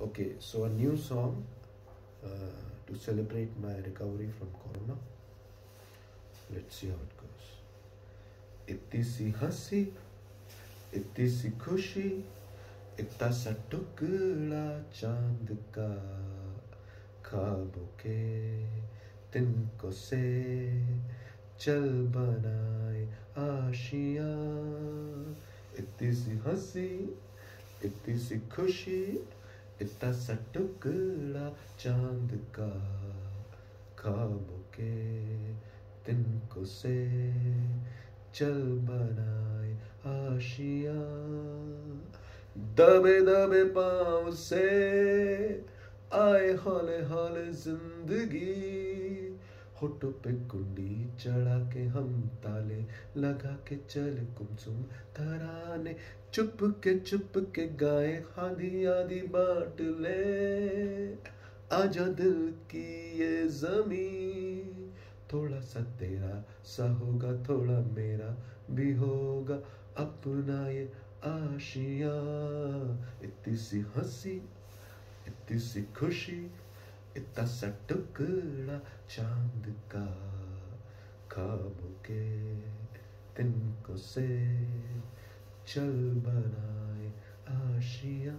Okay, so a new song uh, to celebrate my recovery from corona. Let's see how it goes. इतनी सी हंसी इतनी सी खुशी इतना सा टुकड़ा चांद का खाबों के तिनको से चल बनाए आशिया इतनी सी हंसी इतनी सी खुशी इतना सा टुकड़ा चाँद का खाबों के तिनको से चल बनाए आशिया। दबे दबे पाँव से आए हाले हाले ज़िंदगी। होठों पे कुंडी चढ़ा के हम ताले लगा के चले कुमसुम तराने। चुप के चुप के गाए आधी आधी बांट ले। आजा दिल की ये जमी थोड़ा सा तेरा सा होगा, थोड़ा मेरा भी होगा। अपना ये आशिया। इतनी सी हँसी, इतनी सी खुशी इतना सा टुकड़ा चाँद का खाबों के तिनको से चल बनाए आशिया।